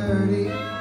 clarity,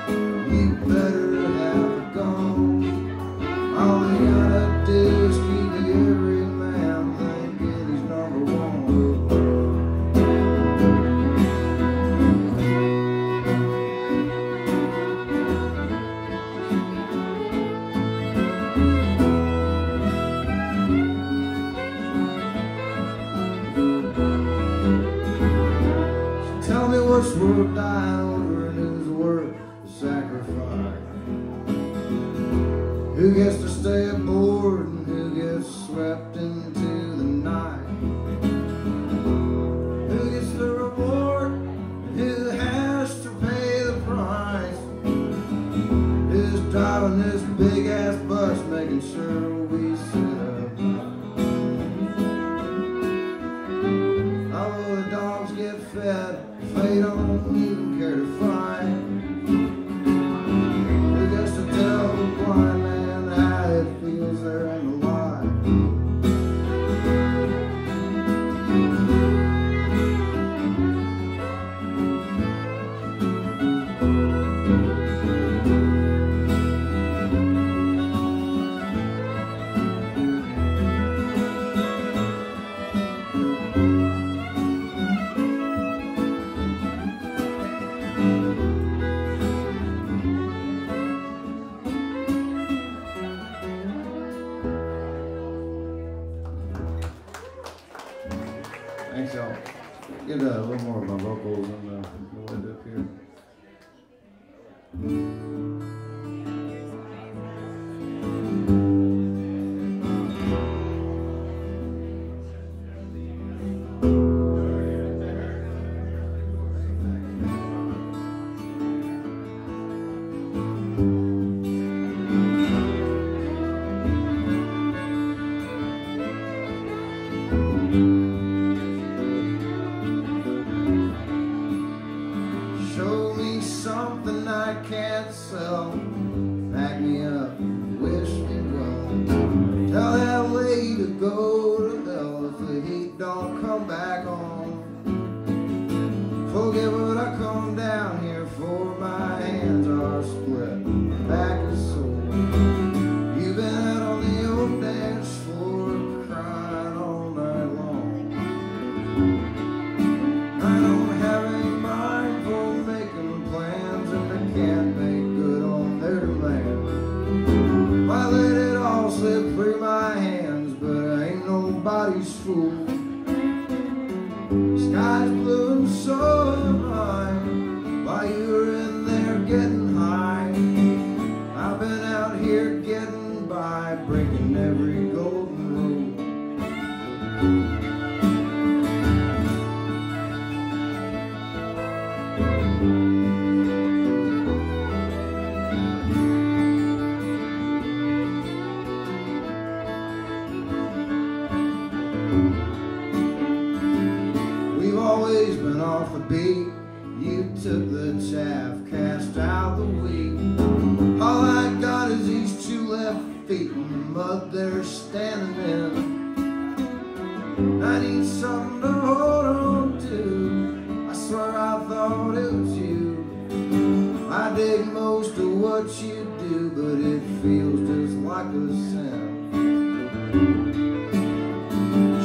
most of what you do, but it feels just like a sin.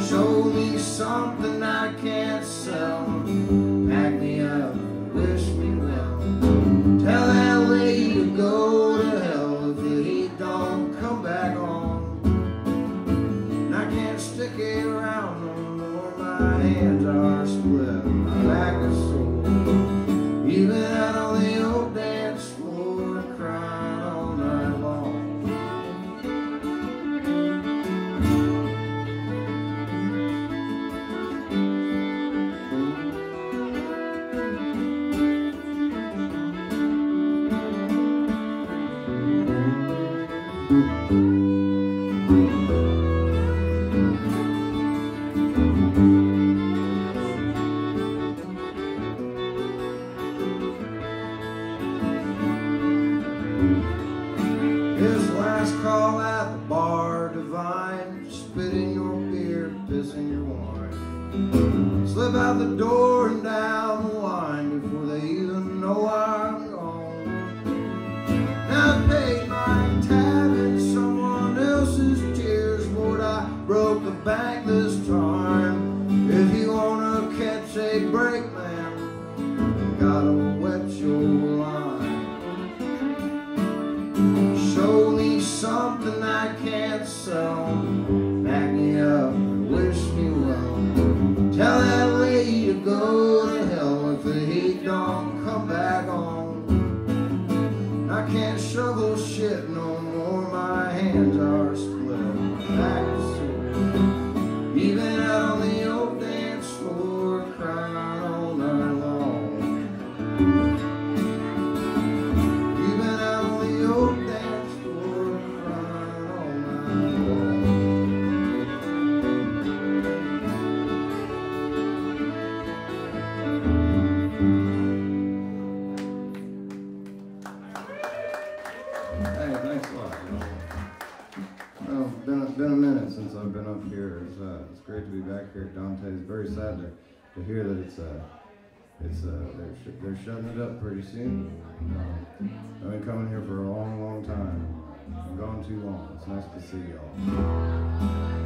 Show me something. shutting it up pretty soon. No. I've been coming here for a long, long time. I'm gone too long. It's nice to see y'all.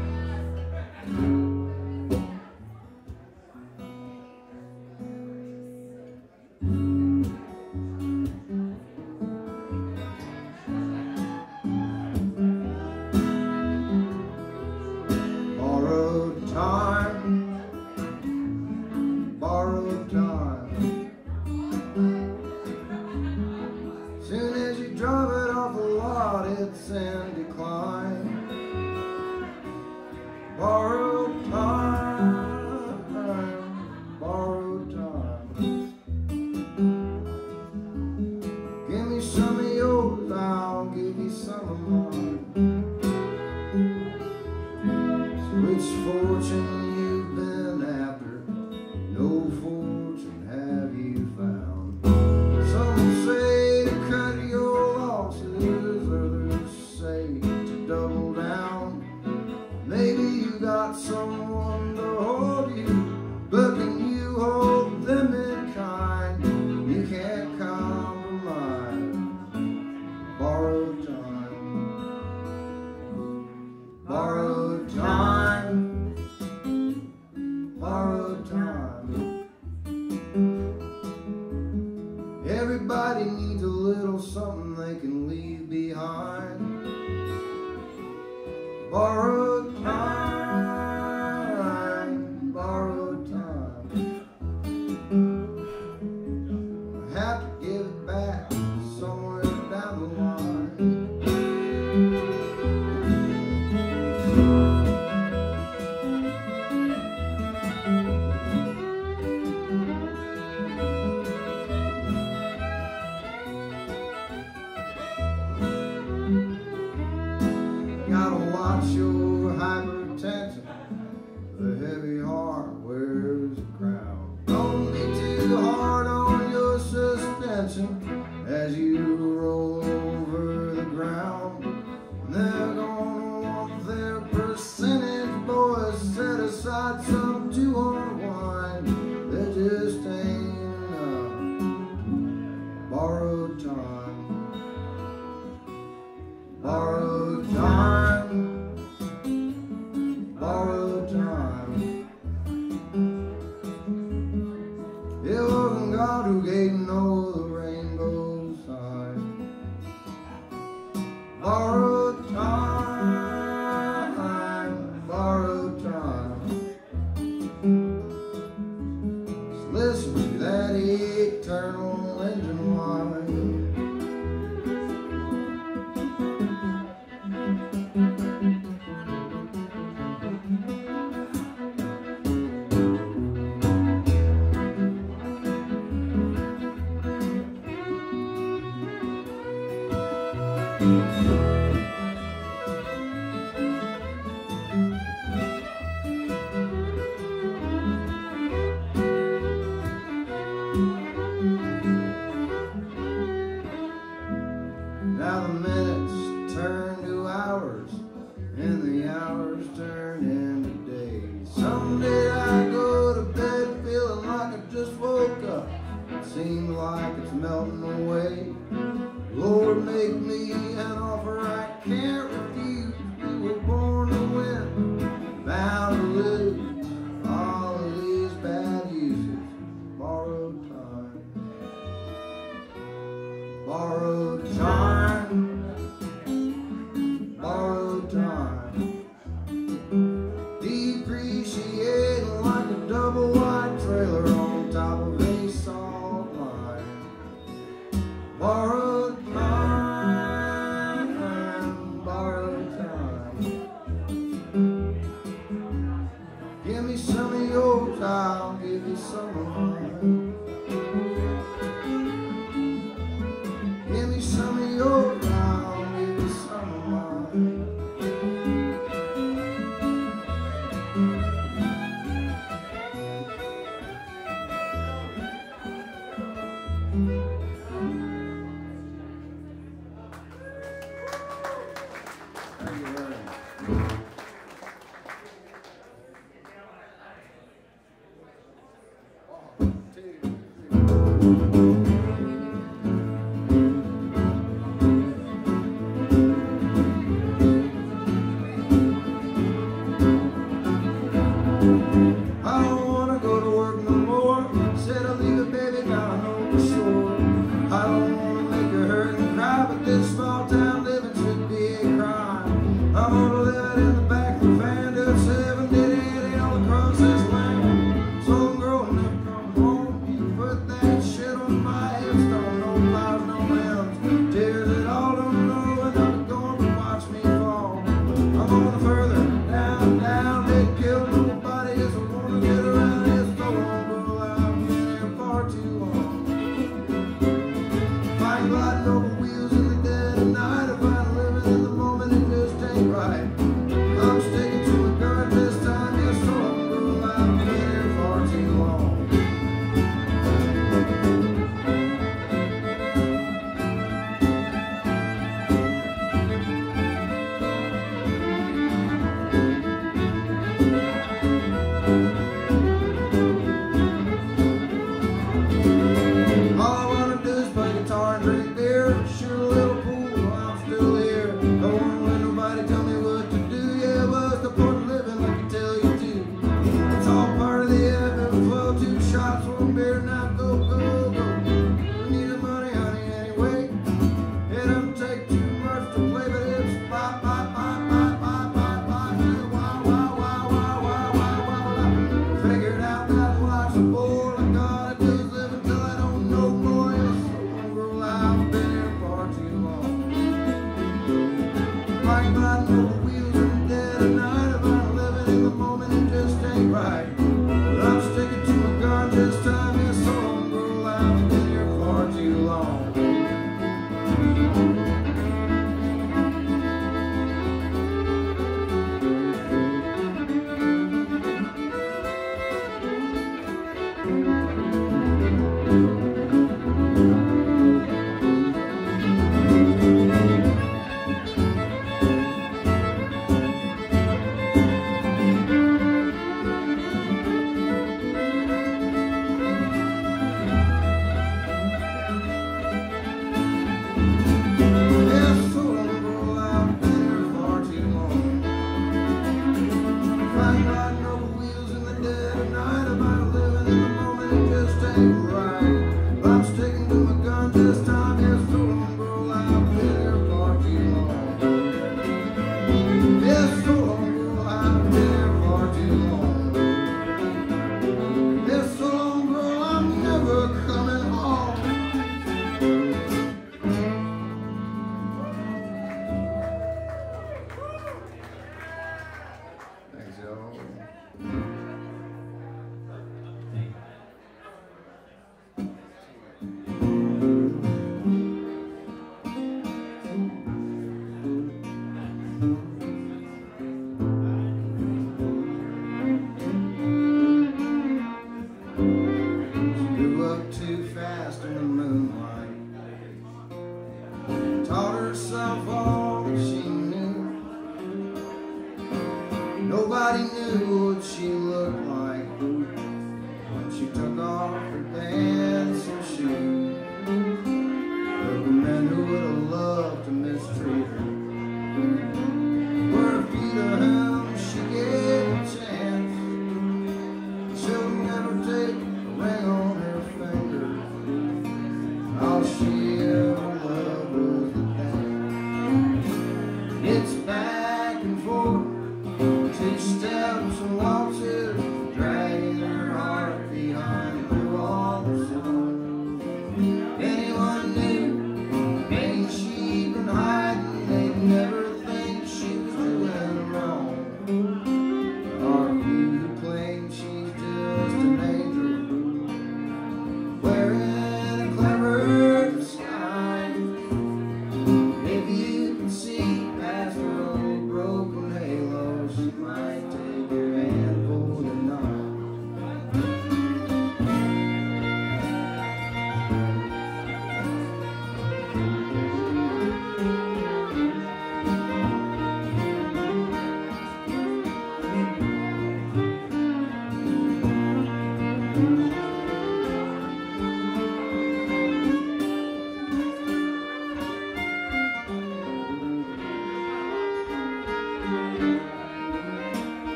wrote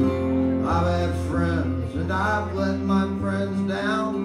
I've had friends and I've let my friends down.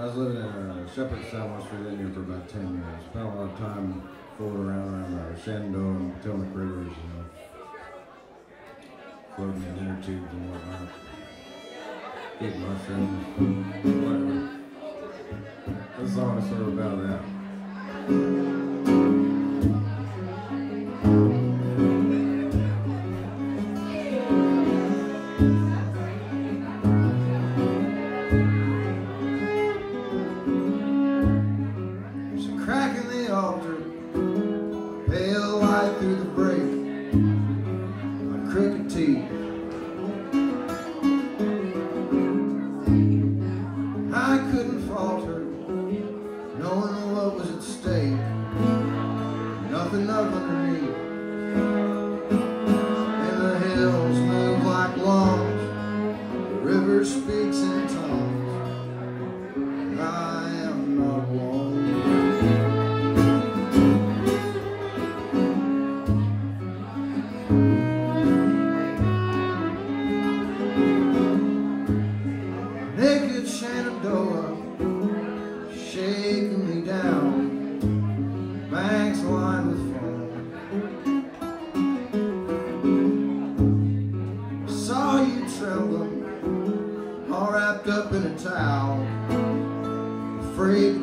I was living in uh, a Shepherdstown, West Virginia for about 10 years. Spent a lot of time floating around around the Shenandoah and Potomac rivers, you know, floating in inner tubes and whatnot. Eat mushrooms, whatever. This song is sort of about that. of Shenandoah shaking me down. Banks lined with foam. Saw you trembling, all wrapped up in a towel, afraid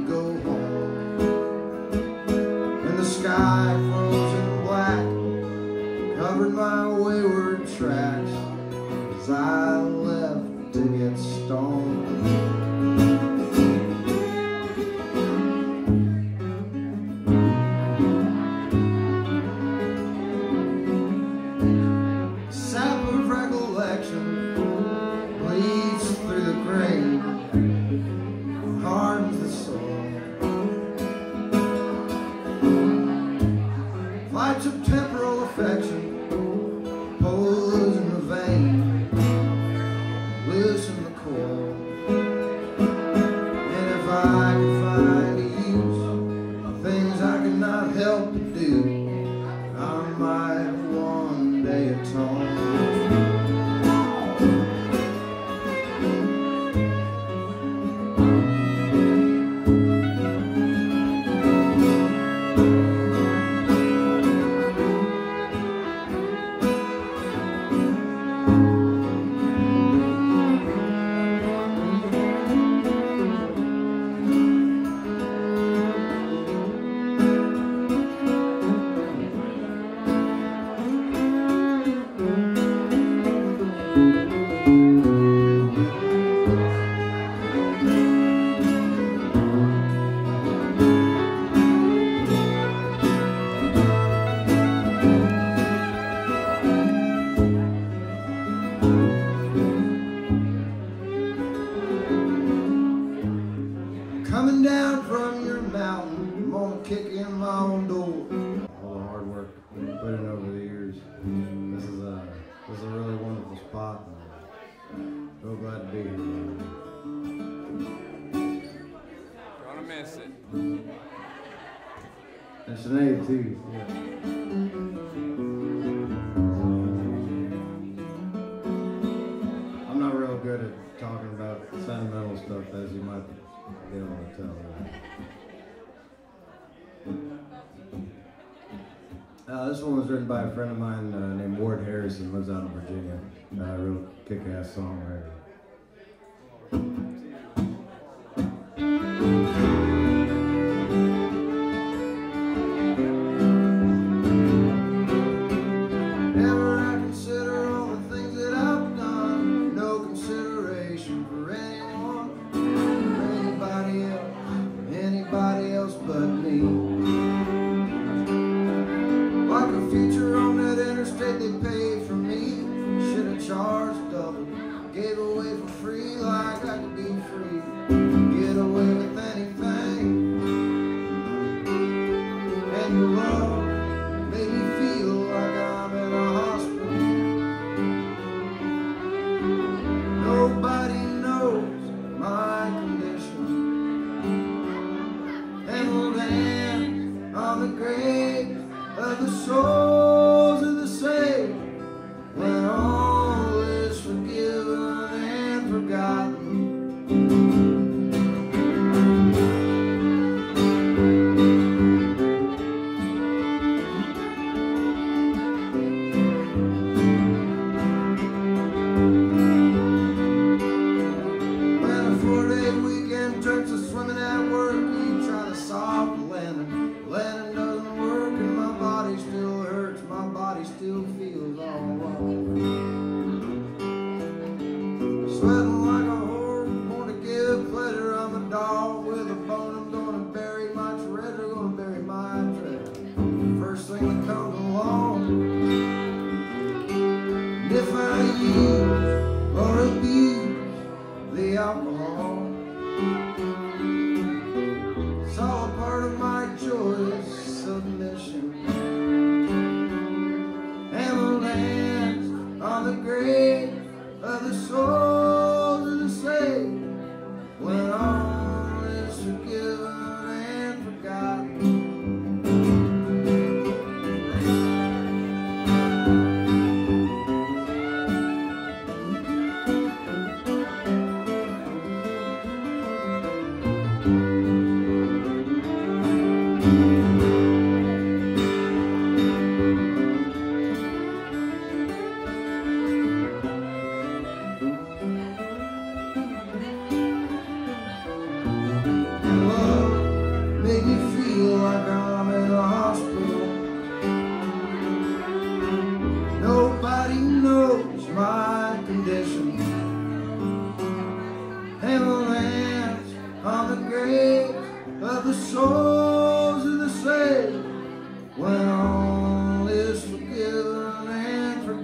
kick-ass songwriter.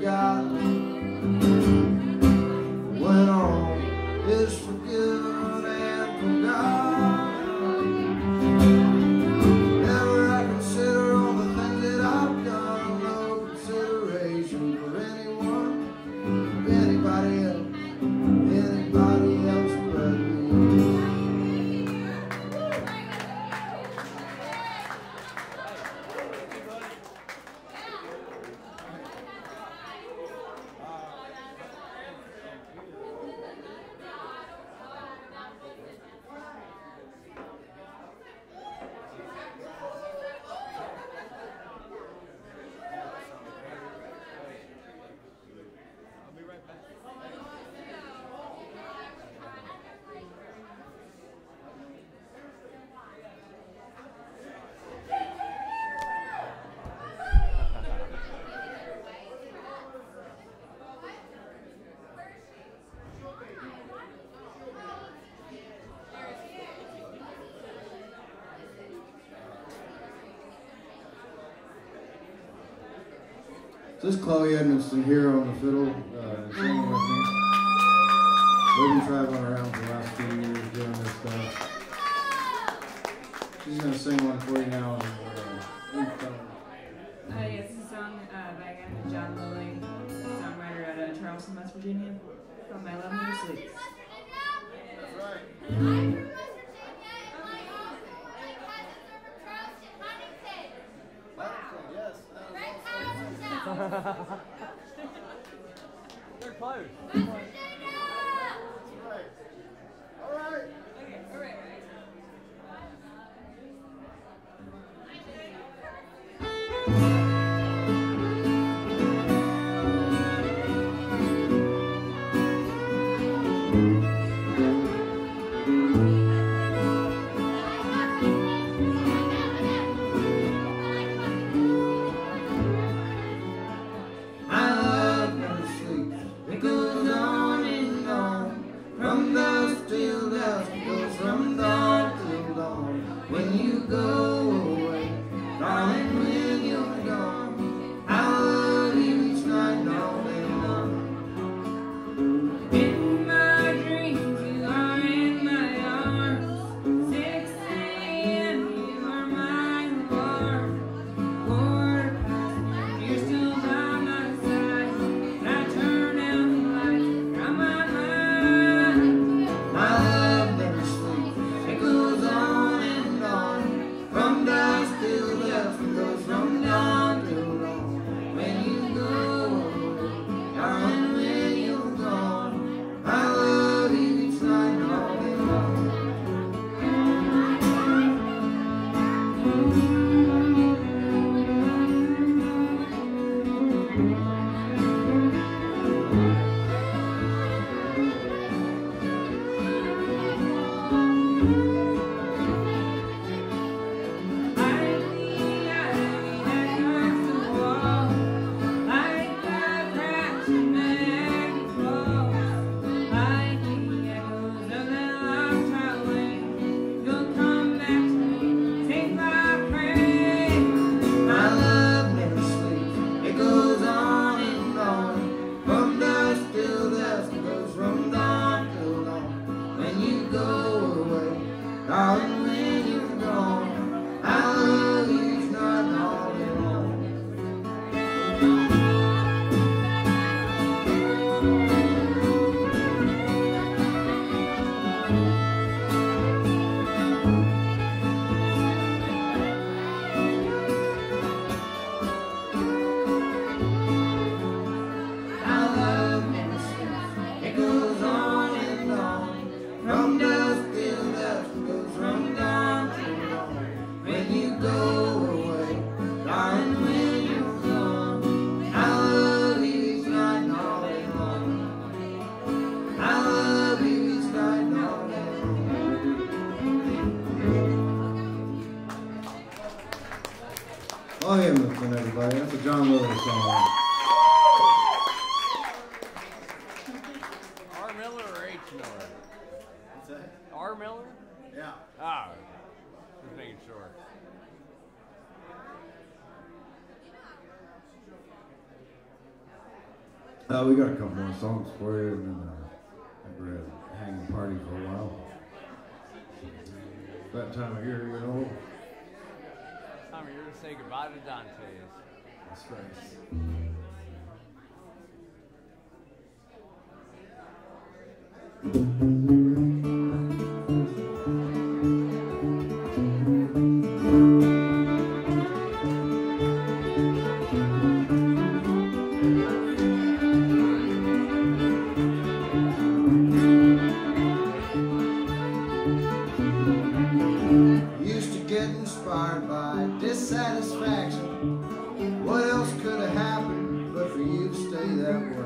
God. This is Chloe Edmondson here on the fiddle, uh, singing with me. We've been traveling around for the last few years doing this stuff. She's going to sing one for you now. Uh, we got a couple more songs for you, and then uh, we're at hanging party for a while. That time of year, you know. Tommy, time of year to say goodbye to Dante's. That's right. my dissatisfaction. What else could have happened but for you to stay that way?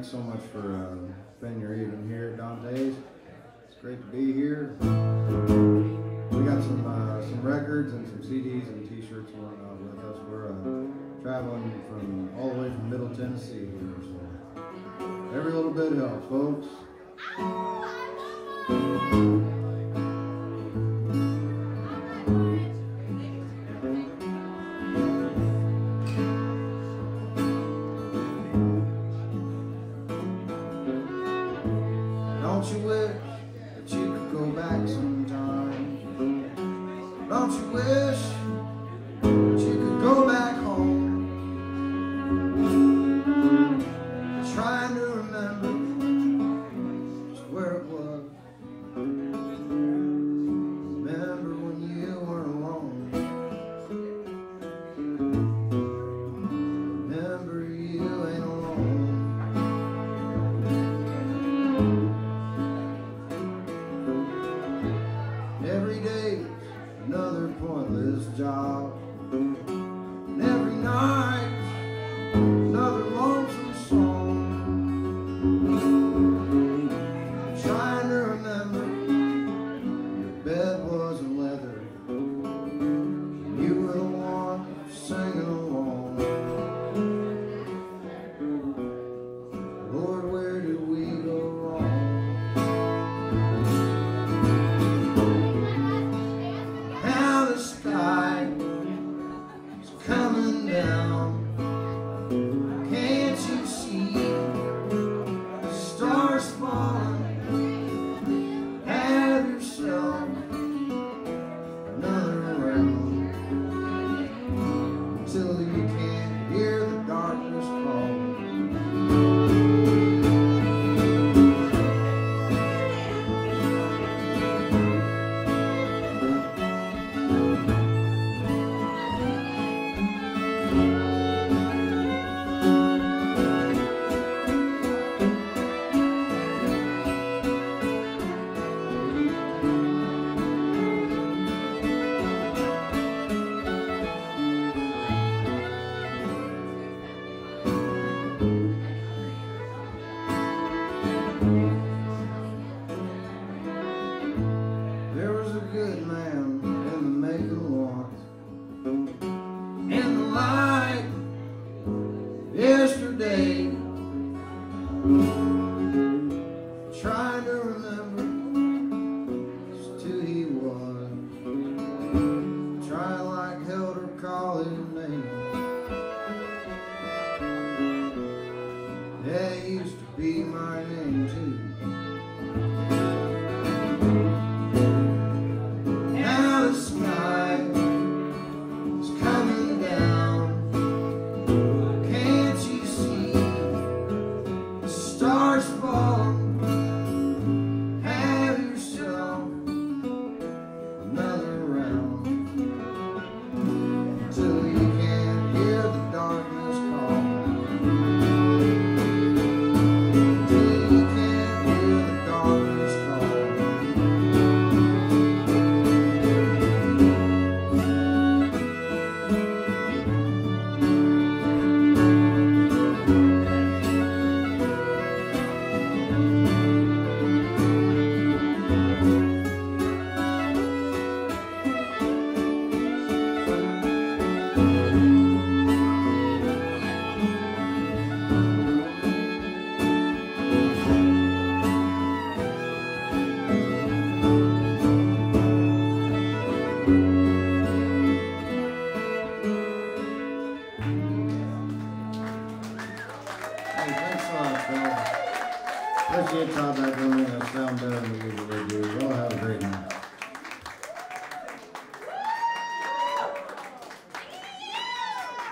thanks so much for uh, spending your evening here at Dante's. It's great to be here. We got some uh, some records and some CDs and T-shirts and whatnot with us. We're uh, traveling from all the way from Middle Tennessee here, so every little bit helps, folks.